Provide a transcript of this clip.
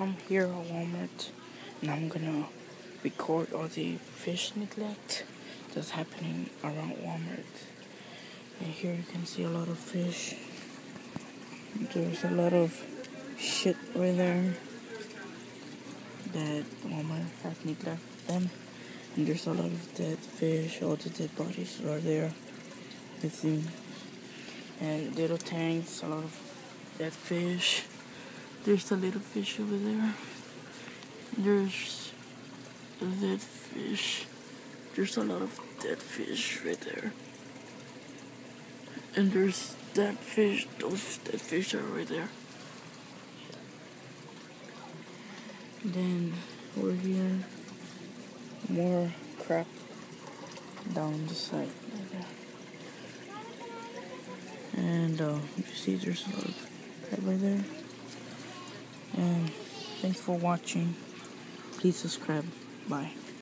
I'm here at Walmart and I'm gonna record all the fish neglect that's happening around Walmart. And here you can see a lot of fish. There's a lot of shit right there that Walmart has neglected them. And there's a lot of dead fish, all the dead bodies are there missing. And little tanks, a lot of dead fish. There's a little fish over there. There's that fish. There's a lot of dead fish right there. And there's that fish. Those dead fish are right there. Then over here, more crap down the side. And uh, you see there's a lot of crap right there. And thanks for watching. Please subscribe. Bye.